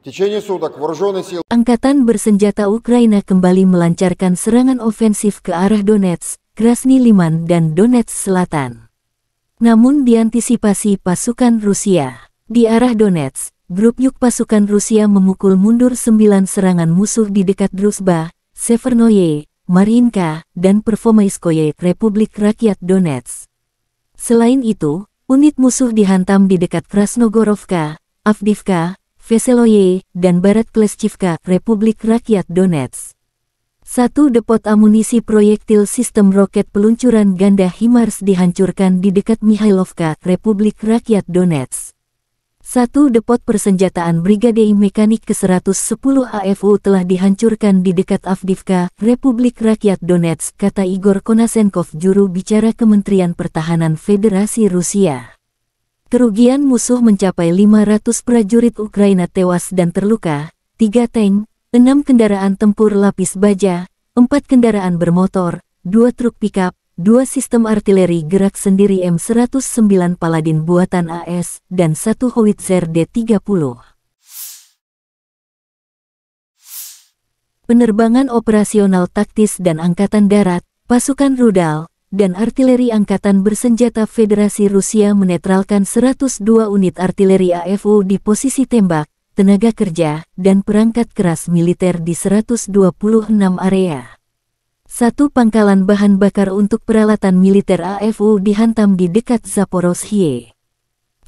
Angkatan bersenjata Ukraina kembali melancarkan serangan ofensif ke arah Donetsk, Krasny Liman dan Donetsk Selatan. Namun diantisipasi pasukan Rusia. Di arah Donetsk, grup yuk pasukan Rusia memukul mundur sembilan serangan musuh di dekat Druzhba, Severnoye, Marinka, dan Pervomaiskoye, Republik Rakyat Donetsk. Selain itu, unit musuh dihantam di dekat Krasnogorovka, Avdivka, Veseloye, dan Barat Kleshchivka, Republik Rakyat Donetsk. Satu depot amunisi proyektil sistem roket peluncuran ganda HIMARS dihancurkan di dekat Mihailovka, Republik Rakyat Donetsk. Satu depot persenjataan Brigade Mekanik ke-110 AFU telah dihancurkan di dekat Avdivka, Republik Rakyat Donetsk, kata Igor Konasenkov juru bicara Kementerian Pertahanan Federasi Rusia. Kerugian musuh mencapai 500 prajurit Ukraina tewas dan terluka, 3 tank, 6 kendaraan tempur lapis baja, 4 kendaraan bermotor, 2 truk pickup, dua sistem artileri gerak sendiri M109 Paladin buatan AS, dan satu howitzer D-30. Penerbangan operasional taktis dan Angkatan Darat, pasukan rudal, dan artileri Angkatan Bersenjata Federasi Rusia menetralkan 102 unit artileri AFU di posisi tembak, tenaga kerja, dan perangkat keras militer di 126 area. Satu pangkalan bahan bakar untuk peralatan militer AFU dihantam di dekat Zaporozhye.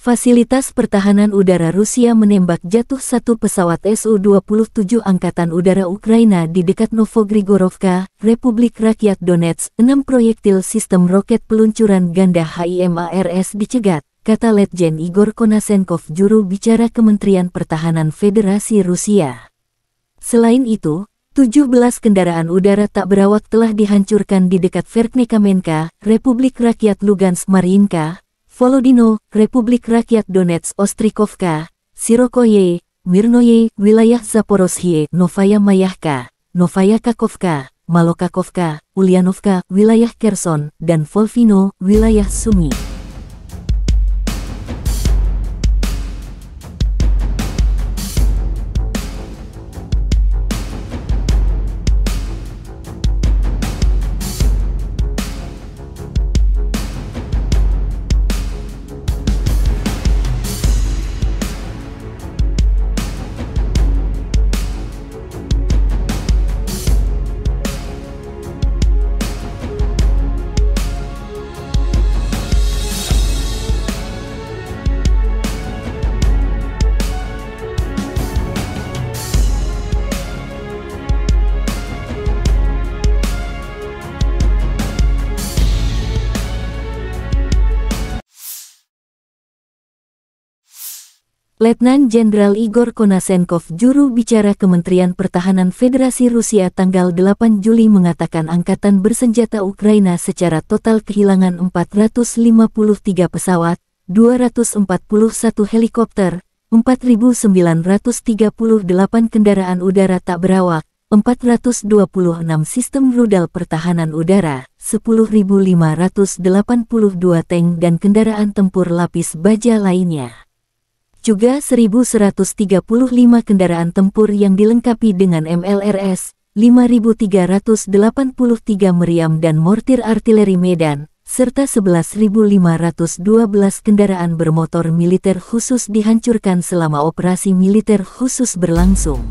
Fasilitas pertahanan udara Rusia menembak jatuh satu pesawat Su-27 Angkatan Udara Ukraina di dekat Novogrigorovka, Republik Rakyat Donetsk. Enam proyektil sistem roket peluncuran ganda HIMARS dicegat, kata Letjen Igor Konasenkov juru bicara Kementerian Pertahanan Federasi Rusia. Selain itu, 17 kendaraan udara tak berawak telah dihancurkan di dekat Verkhnekamenka, Republik Rakyat Lugansk Mariinka, Volodino, Republik Rakyat Donetsk Ostrikovka, Sirokoye, Mirnoye, wilayah Zaporozhye, Novaya Mayahka, Novaya Kakovka, Malokakovka, Ulyanovka, wilayah Kherson, dan Volvino, wilayah Sumi. Letnan Jenderal Igor Konasenkov, juru bicara Kementerian Pertahanan Federasi Rusia tanggal 8 Juli mengatakan Angkatan Bersenjata Ukraina secara total kehilangan 453 pesawat, 241 helikopter, 4.938 kendaraan udara tak berawak, 426 sistem rudal pertahanan udara, 10.582 tank dan kendaraan tempur lapis baja lainnya juga 1.135 kendaraan tempur yang dilengkapi dengan MLRS, 5.383 meriam dan mortir artileri Medan, serta 11.512 kendaraan bermotor militer khusus dihancurkan selama operasi militer khusus berlangsung.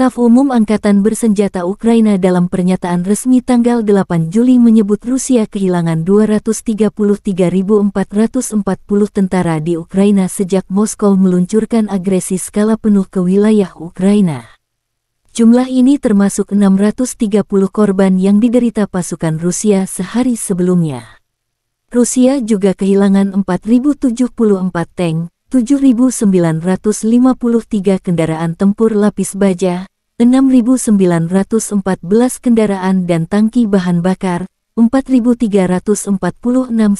Staf Umum Angkatan Bersenjata Ukraina dalam pernyataan resmi tanggal 8 Juli menyebut Rusia kehilangan 233.440 tentara di Ukraina sejak Moskow meluncurkan agresi skala penuh ke wilayah Ukraina. Jumlah ini termasuk 630 korban yang diderita pasukan Rusia sehari sebelumnya. Rusia juga kehilangan 4.074 tank, 7.953 kendaraan tempur lapis baja, 6.914 kendaraan dan tangki bahan bakar, 4.346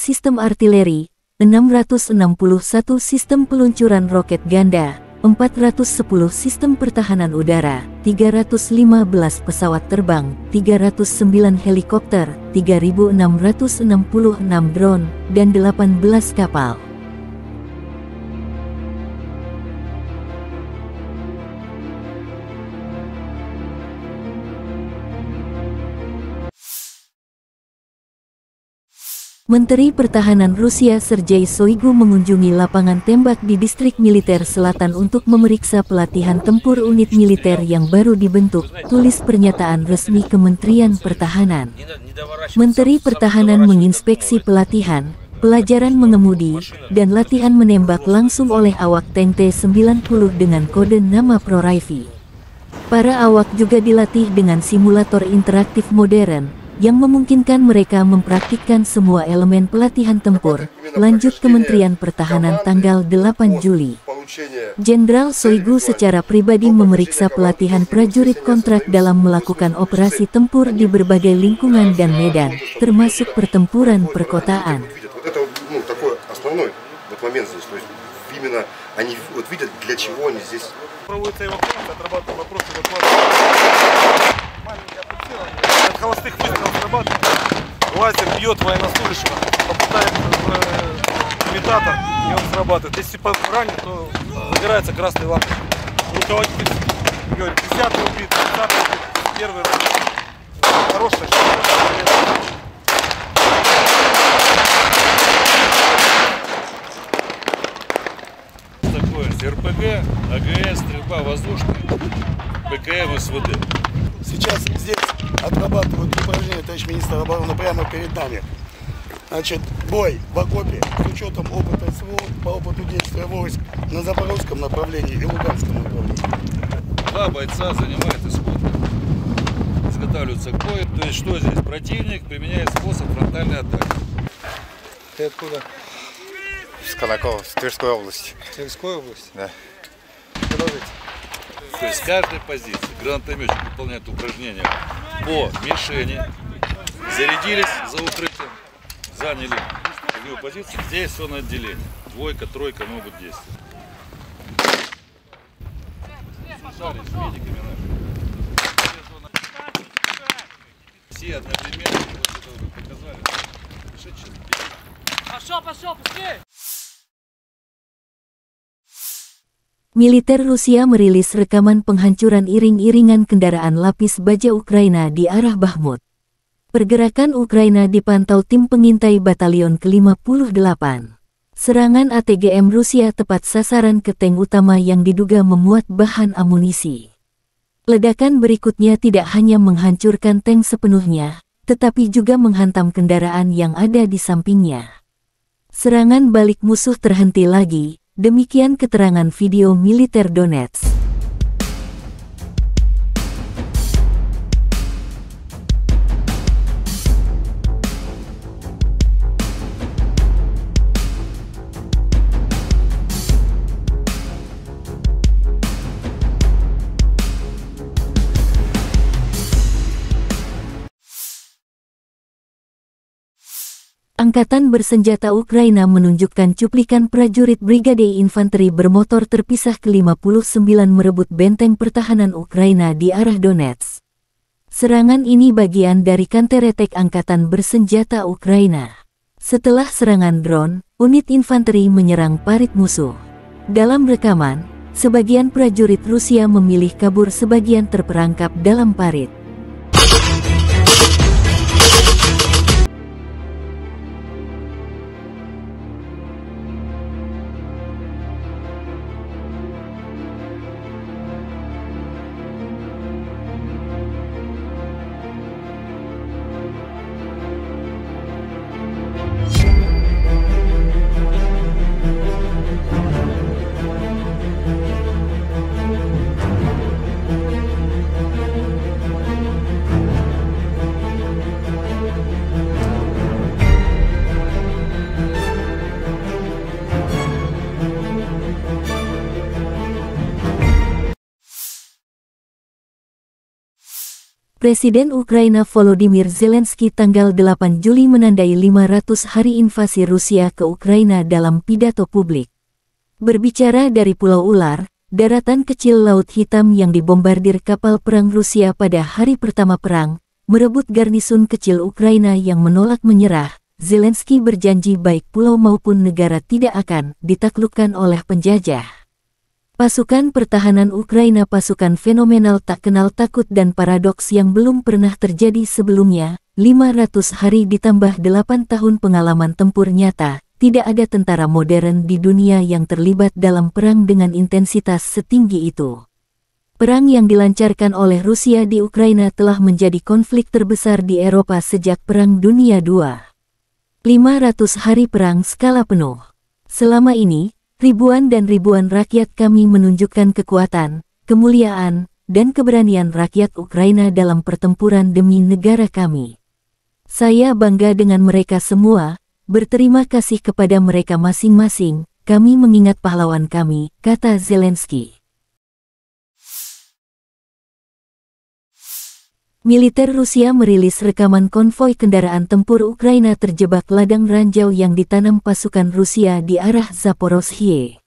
sistem artileri, 661 sistem peluncuran roket ganda, 410 sistem pertahanan udara, 315 pesawat terbang, 309 helikopter, 3.666 drone, dan 18 kapal. Menteri Pertahanan Rusia Sergei Shoigu mengunjungi lapangan tembak di distrik militer selatan untuk memeriksa pelatihan tempur unit militer yang baru dibentuk, tulis pernyataan resmi Kementerian Pertahanan. Menteri Pertahanan menginspeksi pelatihan, pelajaran mengemudi, dan latihan menembak langsung oleh awak tank T-90 dengan kode nama ProRifle. Para awak juga dilatih dengan simulator interaktif modern, yang memungkinkan mereka mempraktikkan semua elemen pelatihan tempur, lanjut Kementerian Pertahanan tanggal 8 Juli. Jenderal Soigu secara pribadi memeriksa pelatihan prajurit kontrak dalam melakukan operasi tempur di berbagai lingkungan dan medan, termasuk pertempuran perkotaan. проводится эвакуация, отрабатываем вопросы эвакуации. Холостых выстрелов срабатывает. Лазер бьет военнослужащего, попадает в э, имитатор, и он срабатывает. Если ранен, то загорается красной лампой. Руководитель говорит, 10 убит, 30 убит, первый ранен. Хорошая такое РПГ, АГС, стрельба воздушная, ПКМ, СВД. Сейчас здесь отрабатывают упражнения, товарищ министр обороны, прямо перед нами. Значит, бой в окопе с учетом опыта СВО по опыту действия войск на запорожском направлении и луганском направлении. Два бойца занимают исход. Изготавливаются к бою. То есть что здесь? Противник применяет способ фронтальной атаки. Ты откуда? С Конакова, с Тверской области. Тверской области? Да. Продолжите. То есть с каждой позиции гранатометчик выполняет упражнения по мишени. Зарядились за укрытием, заняли огневую позицию. Здесь все на отделение. Двойка, тройка могут действовать. Все одновременно, вот это показали. Пошел, пошел, быстрее! Militer Rusia merilis rekaman penghancuran iring-iringan kendaraan lapis baja Ukraina di arah Bahmut. Pergerakan Ukraina dipantau tim pengintai Batalion ke-58. Serangan ATGM Rusia tepat sasaran ke tank utama yang diduga memuat bahan amunisi. Ledakan berikutnya tidak hanya menghancurkan tank sepenuhnya, tetapi juga menghantam kendaraan yang ada di sampingnya. Serangan balik musuh terhenti lagi, demikian keterangan video militer Donetsk. Angkatan bersenjata Ukraina menunjukkan cuplikan prajurit Brigade Infanteri bermotor terpisah ke-59 merebut benteng pertahanan Ukraina di arah Donetsk. Serangan ini bagian dari kanteretek Angkatan bersenjata Ukraina. Setelah serangan drone, unit infanteri menyerang parit musuh. Dalam rekaman, sebagian prajurit Rusia memilih kabur sebagian terperangkap dalam parit. Presiden Ukraina Volodymyr Zelensky tanggal 8 Juli menandai 500 hari invasi Rusia ke Ukraina dalam pidato publik. Berbicara dari Pulau Ular, daratan kecil Laut Hitam yang dibombardir kapal perang Rusia pada hari pertama perang, merebut garnisun kecil Ukraina yang menolak menyerah, Zelensky berjanji baik pulau maupun negara tidak akan ditaklukkan oleh penjajah. Pasukan pertahanan Ukraina pasukan fenomenal tak kenal takut dan paradoks yang belum pernah terjadi sebelumnya, 500 hari ditambah 8 tahun pengalaman tempur nyata, tidak ada tentara modern di dunia yang terlibat dalam perang dengan intensitas setinggi itu. Perang yang dilancarkan oleh Rusia di Ukraina telah menjadi konflik terbesar di Eropa sejak Perang Dunia II. 500 hari perang skala penuh. Selama ini, ribuan dan ribuan rakyat kami menunjukkan kekuatan, kemuliaan, dan keberanian rakyat Ukraina dalam pertempuran demi negara kami. Saya bangga dengan mereka semua, Berterima kasih kepada mereka masing-masing, kami mengingat pahlawan kami, kata Zelensky. Militer Rusia merilis rekaman konvoi kendaraan tempur Ukraina terjebak ladang ranjau yang ditanam pasukan Rusia di arah Zaporozhye.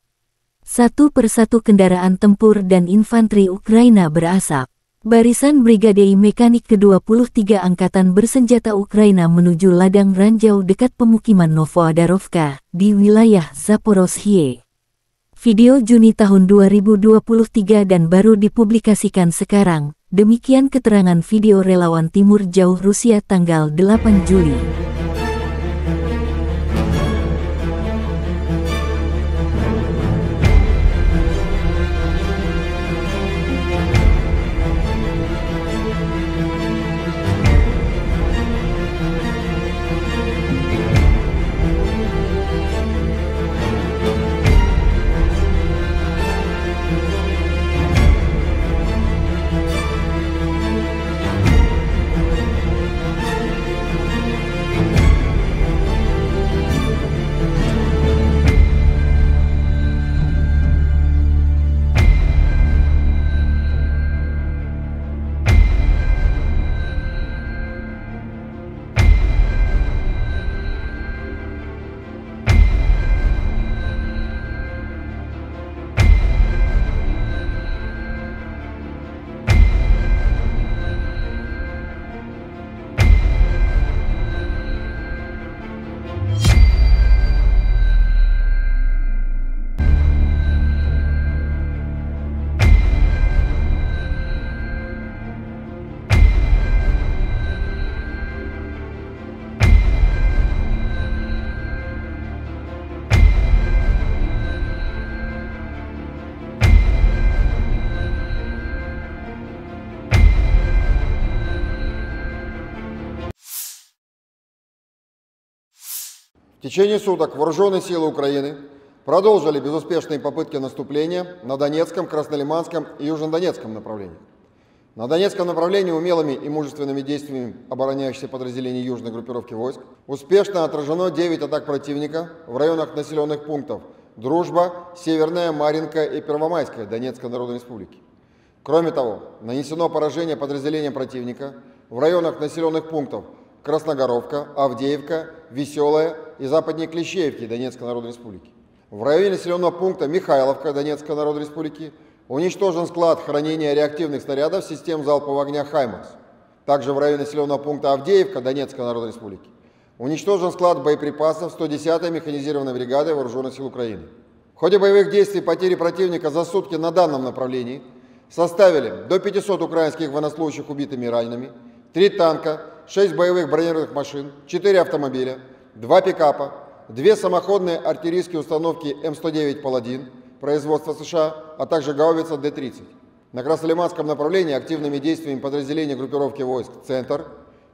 Satu persatu kendaraan tempur dan infanteri Ukraina berasap. Barisan Brigade Mekanik ke-23 Angkatan Bersenjata Ukraina menuju ladang ranjau dekat pemukiman Novoadarovka di wilayah Zaporozhye. Video Juni tahun 2023 dan baru dipublikasikan sekarang, demikian keterangan video relawan Timur Jauh Rusia tanggal 8 Juli. В течение суток вооруженные силы Украины продолжили безуспешные попытки наступления на Донецком, Краснолиманском и Южнодонецком направлениях. На Донецком направлении умелыми и мужественными действиями обороняющихся подразделений южной группировки войск успешно отражено 9 атак противника в районах населенных пунктов Дружба, Северная, Маринка и Первомайская Донецкой Народной Республики. Кроме того, нанесено поражение подразделениям противника в районах населенных пунктов Красногоровка, Авдеевка, Веселая и западнее Клещеевки Донецкой Народной Республики. В районе населенного пункта Михайловка Донецкой Народной Республики уничтожен склад хранения реактивных снарядов систем залпового огня «Хаймарс». Также в районе населенного пункта Авдеевка Донецкой Народной Республики уничтожен склад боеприпасов 110-й механизированной бригады Вооруженных сил Украины. В ходе боевых действий потери противника за сутки на данном направлении составили до 500 украинских военнослужащих убитыми и ранеными, 3 танка, 6 боевых бронированных машин, 4 автомобиля, 2 пикапа, 2 самоходные артиллерийские установки М109 «Паладин» производства США, а также гаубица Д-30. На Краснолиманском направлении активными действиями подразделения группировки войск «Центр»,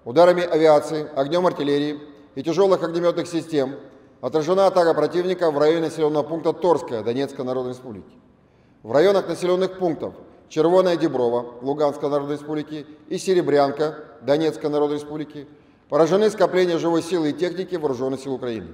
ударами авиации, огнем артиллерии и тяжелых огнеметных систем отражена атака противника в районе населенного пункта Торская Донецкой Народной Республики. В районах населенных пунктов Червоная Деброва Луганской Народной Республики и Серебрянка Донецкой Народной Республики поражены скопления живой силы и техники Вооруженных сил Украины.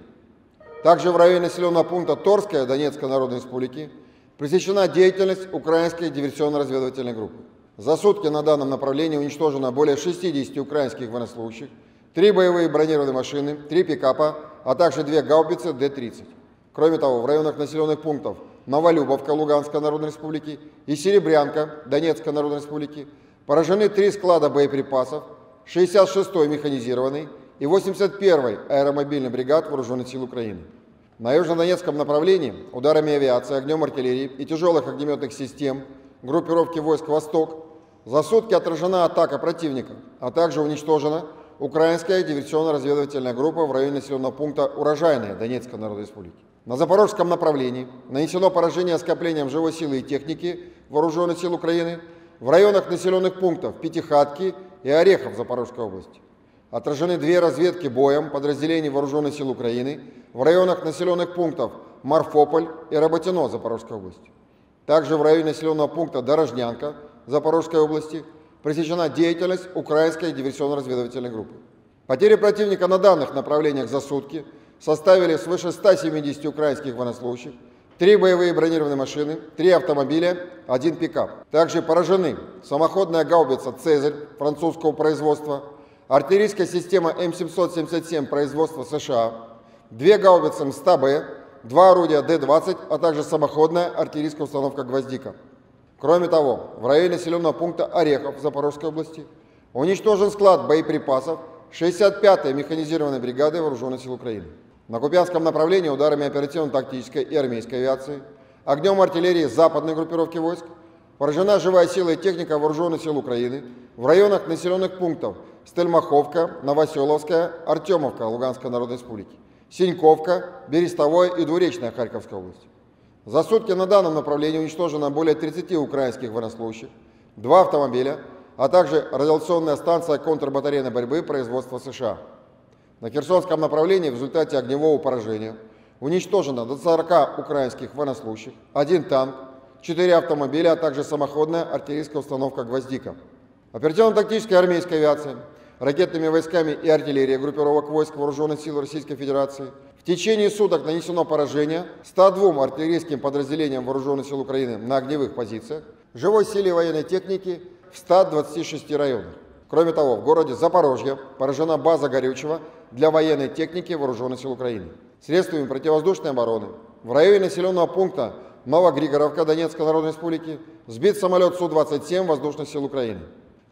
Также в районе населенного пункта Торская Донецкой Народной Республики пресечена деятельность украинской диверсионно-разведывательной группы. За сутки на данном направлении уничтожено более 60 украинских военнослужащих, 3 боевые бронированные машины, 3 пикапа, а также 2 гаубицы Д-30. Кроме того, в районах населенных пунктов Новолюбовка Луганской Народной Республики и Серебрянка Донецкой Народной Республики поражены три склада боеприпасов 66-й механизированный и 81-й аэромобильный бригад Вооруженных сил Украины. На южнодонецком направлении ударами авиации, огнем артиллерии и тяжелых огнеметных систем группировки войск «Восток» за сутки отражена атака противника, а также уничтожена украинская диверсионно-разведывательная группа в районе населенного пункта Урожайная Донецкой Народной Республики. На запорожском направлении нанесено поражение скоплением живой силы и техники Вооруженных сил Украины в районах населенных пунктов Пятихатки и Орехов Запорожской области. Отражены две разведки боем подразделений Вооруженных сил Украины в районах населенных пунктов Марфополь и Работино Запорожской области. Также в районе населенного пункта Дорожнянка Запорожской области пресечена деятельность украинской диверсионно-разведывательной группы. Потери противника на данных направлениях за сутки составили свыше 170 украинских военнослужащих, три боевые бронированные машины, три автомобиля, один пикап. Также поражены самоходная гаубица «Цезарь» французского производства, артиллерийская система М777 производства США, две гаубицы М100Б, два орудия Д-20, а также самоходная артиллерийская установка «Гвоздика». Кроме того, в районе населенного пункта Орехов Запорожской области уничтожен склад боеприпасов 65-й механизированной бригады Вооруженных сил Украины. На Купянском направлении ударами оперативно-тактической и армейской авиации, огнем артиллерии западной группировки войск поражена живая сила и техника Вооруженных сил Украины в районах населенных пунктов Стельмаховка, Новоселовская, Артемовка Луганской Народной Республики, Синьковка, Берестовое и Двуречная Харьковской области. За сутки на данном направлении уничтожено более 30 украинских военнослужащих, два автомобиля, а также радиационная станция контрбатарейной борьбы производства США. На Херсонском направлении в результате огневого поражения уничтожено до 40 украинских военнослужащих, один танк, четыре автомобиля, а также самоходная артиллерийская установка «Гвоздика». Оперативно-тактическая армейская авиация, ракетными войсками и артиллерией группировок войск Вооруженных сил Российской Федерации в течение суток нанесено поражение 102 артиллерийским подразделениям Вооруженных сил Украины на огневых позициях, живой силе военной техники в 126 районах. Кроме того, в городе Запорожье поражена база горючего для военной техники Вооруженных сил Украины. Средствами противовоздушной обороны в районе населенного пункта Новогригоровка Донецкой Народной Республики сбит самолет Су-27 Воздушных сил Украины.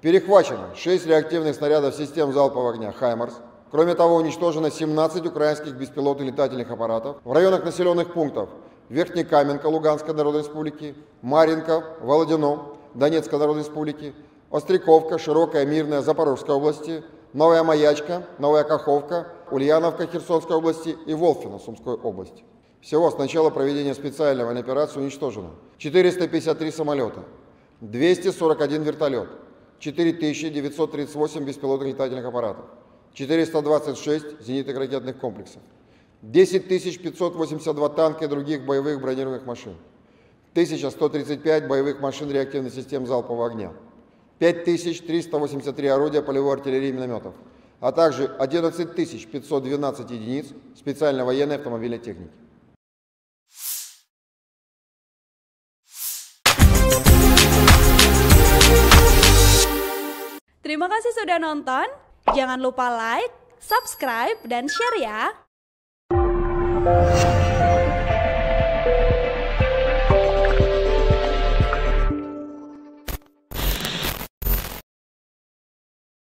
Перехвачено 6 реактивных снарядов систем залпового огня «Хаймарс». Кроме того, уничтожено 17 украинских беспилотных летательных аппаратов в районах населенных пунктов Верхнекаменка Луганской Народной Республики, Маринка, Володино Донецкой Народной Республики, Остряковка, Широкая, Мирная Запорожской области, Новая Маячка, Новая Каховка, Ульяновка Херсонской области и Волфино Сумской области. Всего с начала проведения специальной военной операции уничтожено 453 самолета, 241 вертолет, 4938 беспилотных летательных аппаратов, 426 зенитных ракетных комплексов, 10 582 танка и других боевых бронированных машин, 1135 боевых машин реактивных систем залпового огня, 5383 орудия полевой артиллерии и минометов, а также 11 512 единиц специальной военной автомобильной техники. Terima kasih sudah nonton. Jangan lupa like, subscribe, dan share ya.